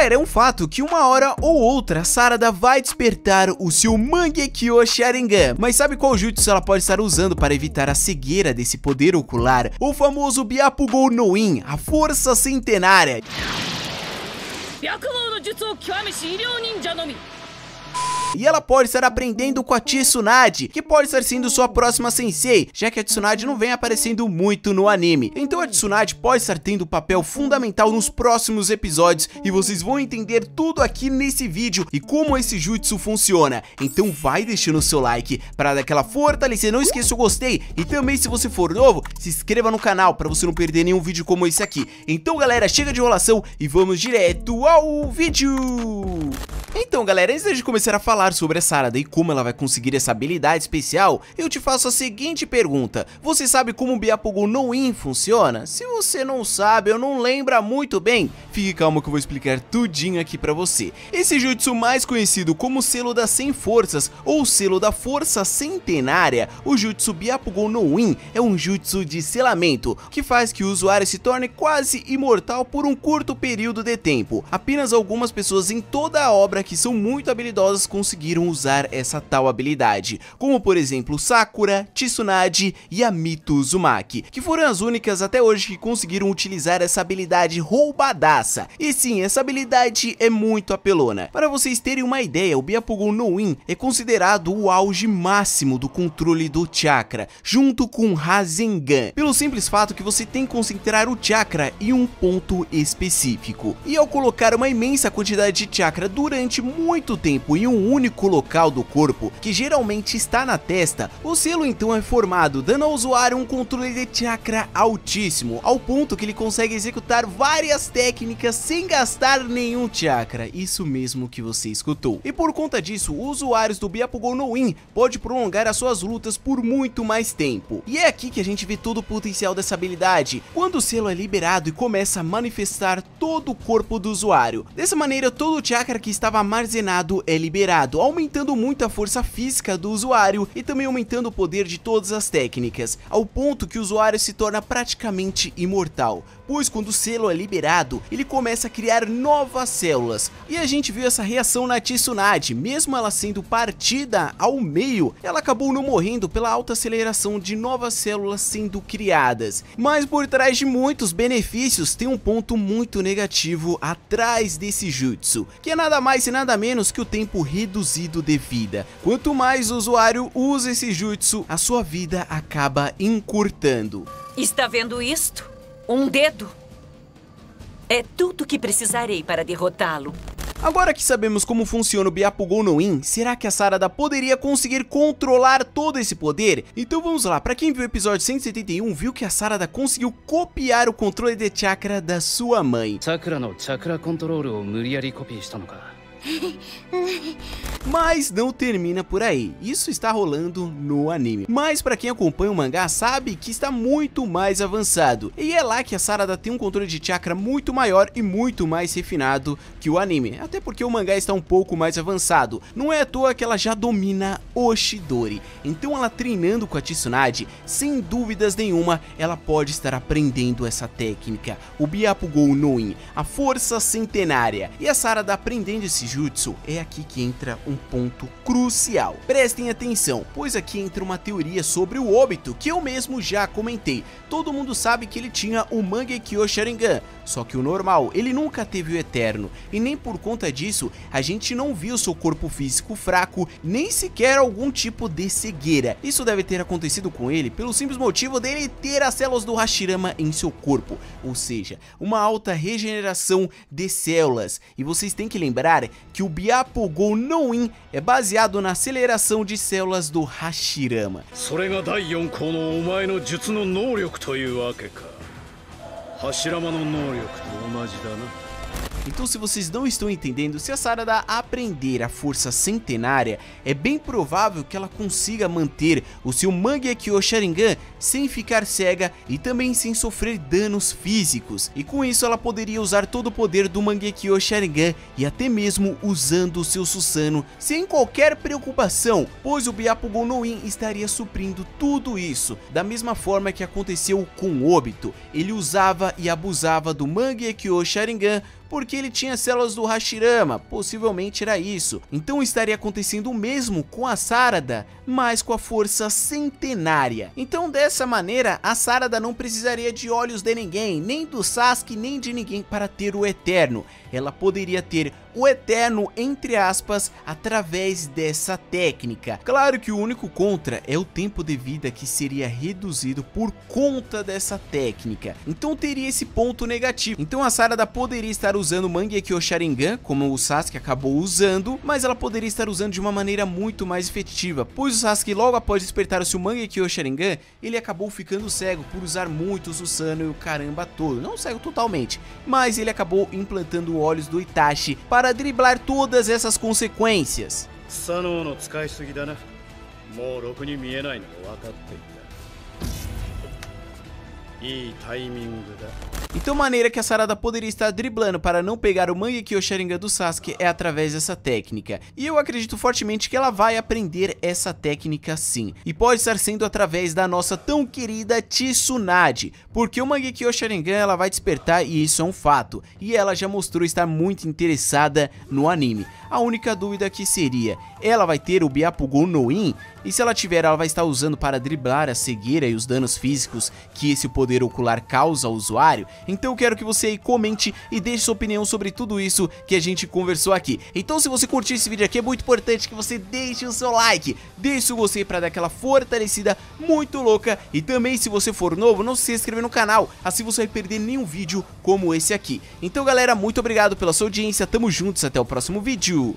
Galera, é um fato que uma hora ou outra Sarada vai despertar o seu Mangekyo Sharingan. Mas sabe qual jutsu ela pode estar usando para evitar a cegueira desse poder ocular? O famoso Byakugou no In, a força centenária. 白毛の術を極めし医療忍者のみ E ela pode estar aprendendo com a Tsunade, que pode estar sendo sua próxima sensei, já que a Tsunade não vem aparecendo muito no anime. Então a Tsunade pode estar tendo um papel fundamental nos próximos episódios e vocês vão entender tudo aqui nesse vídeo e como esse jutsu funciona. Então vai deixando o seu like para dar aquela fortalecida, não esqueça o gostei e também se você for novo, se inscreva no canal para você não perder nenhum vídeo como esse aqui. Então galera, chega de enrolação e vamos direto ao vídeo! Então galera, antes de começar a falar sobre a Sarada e como ela vai conseguir essa habilidade especial, eu te faço a seguinte pergunta, você sabe como o Byakugo no funciona? Se você não sabe ou não lembra muito bem, fique calmo que eu vou explicar tudinho aqui pra você. Esse jutsu mais conhecido como selo das 100 forças ou selo da força centenária, o jutsu Byakugo no In é um jutsu de selamento, que faz que o usuário se torne quase imortal por um curto período de tempo. Apenas algumas pessoas em toda a obra que são muito habilidosas conseguiram usar essa tal habilidade, como por exemplo Sakura, Tsunade e Amito Uzumaki, que foram as únicas até hoje que conseguiram utilizar essa habilidade roubadaça. E sim, essa habilidade é muito apelona. Para vocês terem uma ideia, o Byakugan no In é considerado o auge máximo do controle do chakra, junto com Rasengan, pelo simples fato que você tem que concentrar o chakra em um ponto específico. E ao colocar uma imensa quantidade de chakra durante muito tempo em um único local do corpo, que geralmente está na testa, o selo então é formado, dando ao usuário um controle de chakra altíssimo, ao ponto que ele consegue executar várias técnicas sem gastar nenhum chakra, isso mesmo que você escutou. E por conta disso, usuários do Byakugan no In pode prolongar as suas lutas por muito mais tempo. E é aqui que a gente vê todo o potencial dessa habilidade, quando o selo é liberado e começa a manifestar todo o corpo do usuário. Dessa maneira, todo o chakra que estava armazenado é liberado, aumentando muito a força física do usuário e também aumentando o poder de todas as técnicas, ao ponto que o usuário se torna praticamente imortal, pois quando o selo é liberado, ele começa a criar novas células. E a gente viu essa reação na Tsunade, mesmo ela sendo partida ao meio, ela acabou não morrendo pela alta aceleração de novas células sendo criadas. Mas por trás de muitos benefícios, tem um ponto muito negativo atrás desse jutsu, que é nada mais e nada menos que o tempo reduzido de vida. Quanto mais o usuário usa esse jutsu, a sua vida acaba encurtando. Está vendo isto? Um dedo. É tudo que precisarei para derrotá-lo. Agora que sabemos como funciona o Byakugan no In, será que a Sarada poderia conseguir controlar todo esse poder? Então vamos lá, pra quem viu o episódio 171, viu que a Sarada conseguiu copiar o controle de chakra da sua mãe. さくらのチャクラコントロールを無理やりコピーしたのか Mas não termina por aí, isso está rolando no anime. Mas para quem acompanha o mangá sabe que está muito mais avançado. E é lá que a Sarada tem um controle de chakra muito maior e muito mais refinado que o anime. Até porque o mangá está um pouco mais avançado. Não é à toa que ela já domina Oshidori. Então ela treinando com a Tsunade, sem dúvidas nenhuma, ela pode estar aprendendo essa técnica. O Byakugan no In, a força centenária. E a Sarada aprendendo esse jutsu, é aqui que entra um ponto crucial. Prestem atenção, pois aqui entra uma teoria sobre o Obito, que eu mesmo já comentei. Todo mundo sabe que ele tinha o Mangekyo Sharingan, só que o normal, ele nunca teve o Eterno, e nem por conta disso, a gente não viu seu corpo físico fraco, nem sequer algum tipo de cegueira. Isso deve ter acontecido com ele pelo simples motivo dele ter as células do Hashirama em seu corpo, ou seja, uma alta regeneração de células. E vocês têm que lembrar que o Byakugan no In é baseado na aceleração de células do Hashirama. それが第4項のお前の術の能力というわけか柱間の能力と同じだな Então se vocês não estão entendendo, se a Sarada aprender a força centenária, é bem provável que ela consiga manter o seu Mangekyo Sharingan sem ficar cega e também sem sofrer danos físicos. E com isso ela poderia usar todo o poder do Mangekyo Sharingan e até mesmo usando o seu Susanoo sem qualquer preocupação, pois o Byakugan no estaria suprindo tudo isso, da mesma forma que aconteceu com Obito. Ele usava e abusava do Mangekyo Sharingan porque ele tinha células do Hashirama, possivelmente era isso. Então estaria acontecendo o mesmo com a Sarada, mas com a força centenária. Então dessa maneira, a Sarada não precisaria de olhos de ninguém, nem do Sasuke, nem de ninguém para ter o Eterno. Ela poderia ter o Eterno, entre aspas, através dessa técnica. Claro que o único contra é o tempo de vida que seria reduzido por conta dessa técnica. Então teria esse ponto negativo. Então a Sarada poderia estar usando o Mangekyo Sharingan, como o Sasuke acabou usando, mas ela poderia estar usando de uma maneira muito mais efetiva, pois o Sasuke logo após despertar o seu Mangekyo Sharingan, ele acabou ficando cego por usar muito o Susanoo e o caramba todo. Não cego totalmente, mas ele acabou implantando olhos do Itachi para para driblar todas essas consequências. Então a maneira que a Sarada poderia estar driblando para não pegar o Mangekyo Sharingan do Sasuke é através dessa técnica. E eu acredito fortemente que ela vai aprender essa técnica sim. E pode estar sendo através da nossa tão querida Tsunade. Porque o Mangekyo Sharingan ela vai despertar e isso é um fato. E ela já mostrou estar muito interessada no anime. A única dúvida que seria, ela vai ter o Byakugo no In? E se ela tiver, ela vai estar usando para driblar a cegueira e os danos físicos que esse poder ocular causa ao usuário? Então eu quero que você aí comente e deixe sua opinião sobre tudo isso que a gente conversou aqui. Então se você curtiu esse vídeo aqui, é muito importante que você deixe o seu like, deixe o gostei para dar aquela fortalecida muito louca. E também se você for novo, não se inscreva no canal, assim você vai perder nenhum vídeo como esse aqui. Então galera, muito obrigado pela sua audiência, tamo juntos, até o próximo vídeo.